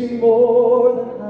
more than